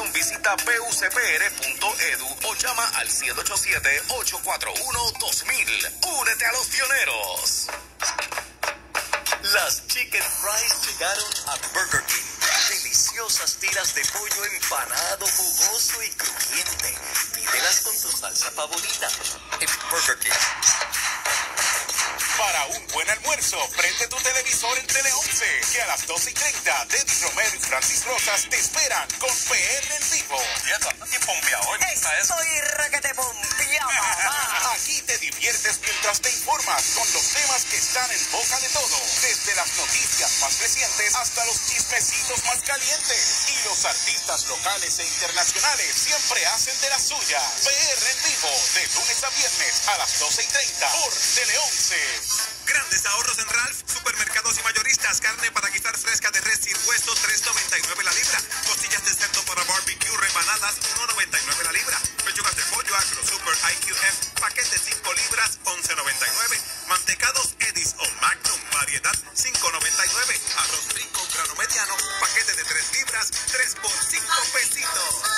visita pucpr.edu o llama al 787-841-2000. Únete a los pioneros. Las Chicken Fries llegaron a Burger King. Deliciosas tiras de pollo empanado, jugoso y un buen almuerzo, prende tu televisor en Tele 11, que a las 12 y 30, Debbie Romero y Francis Rosas te esperan con PR en vivo. ¿Qué pompeado hoy? Soy requete pompeado. Aquí te diviertes mientras te informas con los temas que están en boca de todos, desde las noticias más recientes hasta los chismecitos más calientes. Y los artistas locales e internacionales siempre hacen de la suya. PR en vivo, de lunes a viernes a las 12 y 30 por Tele 11. Ahorros en Ralph, supermercados y mayoristas. Carne para guisar fresca de res sin hueso, 3.99 la libra. Costillas de cerdo para barbecue, rebanadas, 1.99 la libra. Pechugas de pollo, agro, super, IQF, paquete 5 libras, 11.99. Mantecados Edis o Magnum, variedad, 5.99. Arroz rico, grano mediano, paquete de 3 libras, 3 por 5 pesitos.